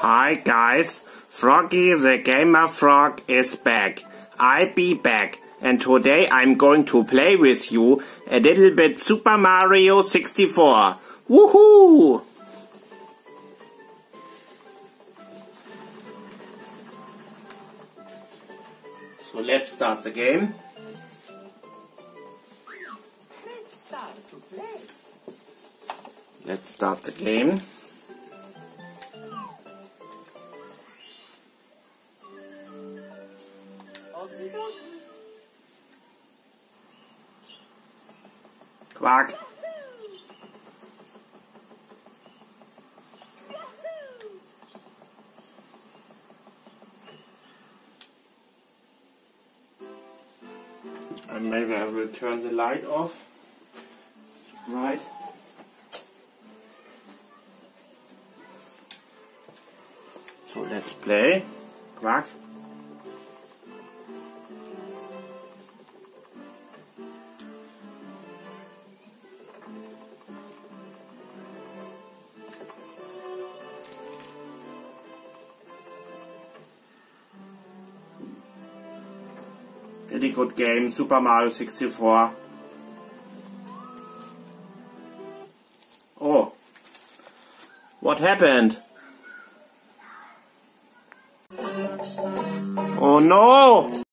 Hi guys, Froggy the Gamer Frog is back. I'll be back and today I'm going to play with you a little bit Super Mario 64. Woohoo! So let's start the game. Let's start the game. Quack. And maybe I will turn the light off. Right. So let's play. Quack. Really good game, Super Mario 64. Oh. What happened? Oh no!